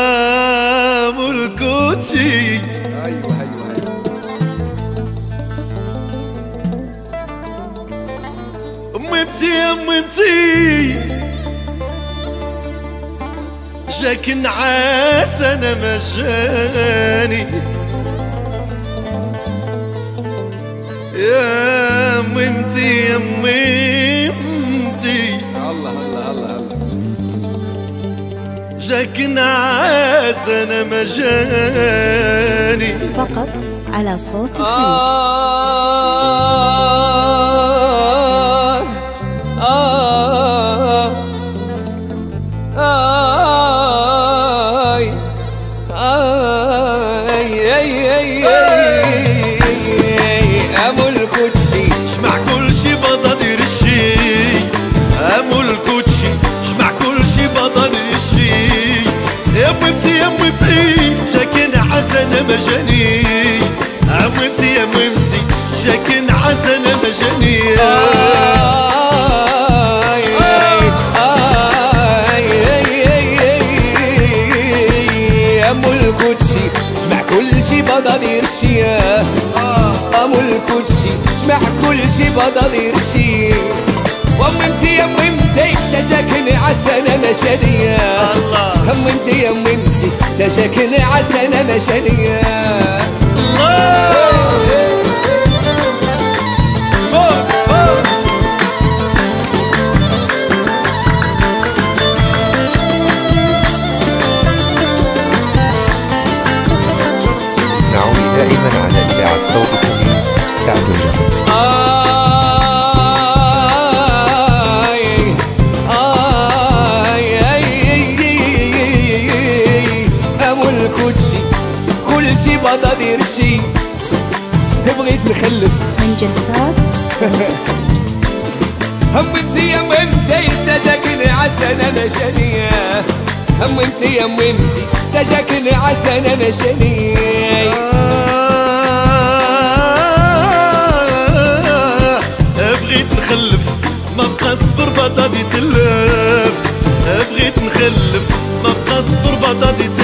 ابو الكوتشي أيوه أيوه أيوه. أمتي أمتي. جاك نعاس أنا مجاني. يا ممتي يا نعاس أنا مجاني فقط على صوت الحليب آه آه آي آي أي أبو الكوتشي جمع كل شي بدل يرشي وممتي يا ممتي تجاكني عسنة مشانية الله. هم انت يا ممتي تجاكني عسنة مشانية فوق فوق اسمعوني دائما على إذاعة صوت أي أمو الكوتشي كل شي بغيت نخلف من جلسات هم انتي يا ممتي تجاكني عسنة مشانية هم انتي يا ممتي تجاكني عسنة مشانية آه، ما صبر بطاطي تلف. بغيت نخلف ما صبر بطاطي تلف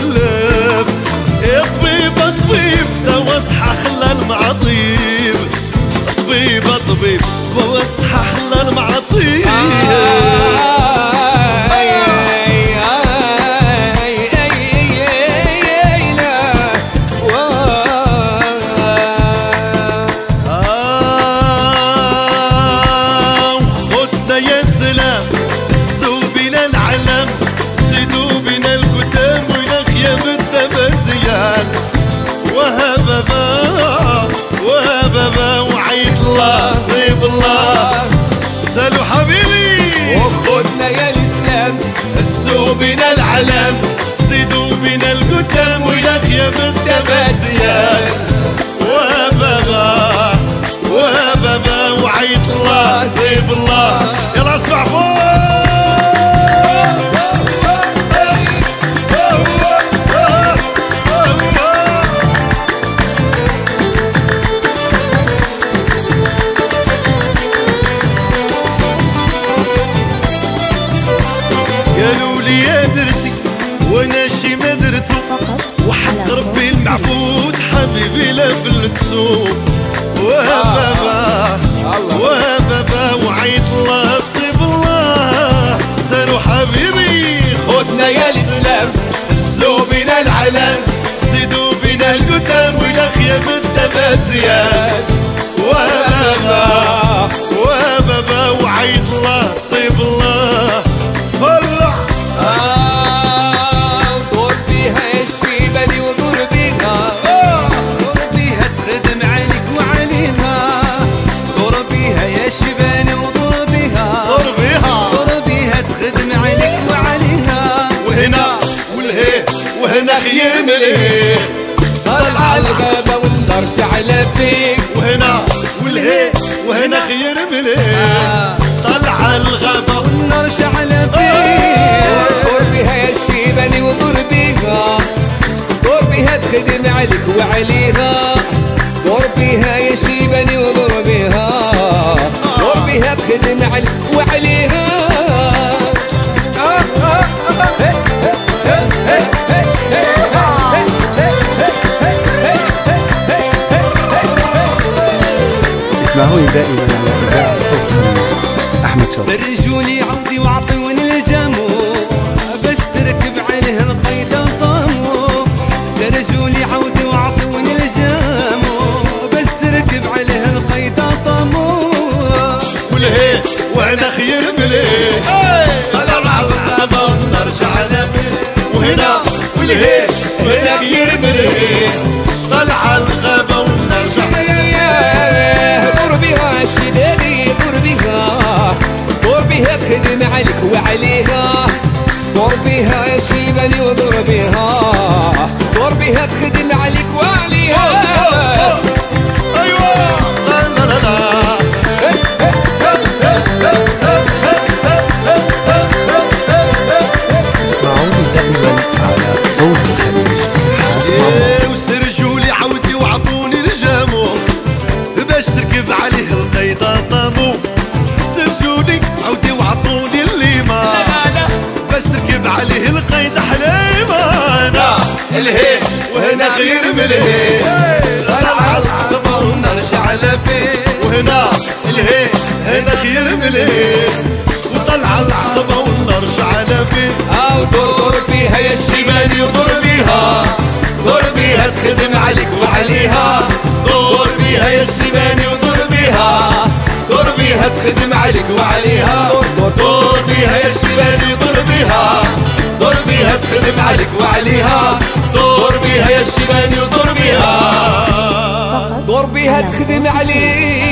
بنا العلم زيدوا بنا الكتاب ويا خيام التمازيان وهبابا وهبابا وعيد الله صيب الله لي درتي وأنا شي ما درتو وحق ربي. المعبود حبيبي لا فلتسو وهبابا الله. وهبابا وعيد الله صيب الله سالو حبيبي خدنا يا الإسلام زو بنا العلم زيدوا بنا القدام ولا خيام التمازيان شعلة فيك. وهنا والهي وهنا خير مليه آه. طلع الغابة والنار شعلة فيك. دور بيها يا الشيباني ودور بيها دور بيها تخدم عليك وعليها. دور بيها يا شيباني ودور بيها دور بيها تخدم عليك اسمعوني دائما على أحمد شوقي. فرجولي عودي وعطوني دور بها يا شيباني دور بها تخدم عليك وعليها. أنا الهي وهنا خير من الهي طلع العقبة ونرجع لفيه وهنا الهي هنا خير من وطلع العقبة ونرجع لفيه أو دور بها يا الشيباني ودور بها دور بيها تخدم عليك وعليها. دور بيها يا السباني ودور بيها دور بيها تخدم عليك وعليها. دور بيها يا السباني دور بيها دور بيها تخدم عليك وعليها. بيها يا الشيباني ودور بيها دور على تخدم عليك